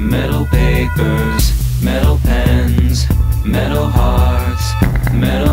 metal papers, metal pens, metal hearts, metal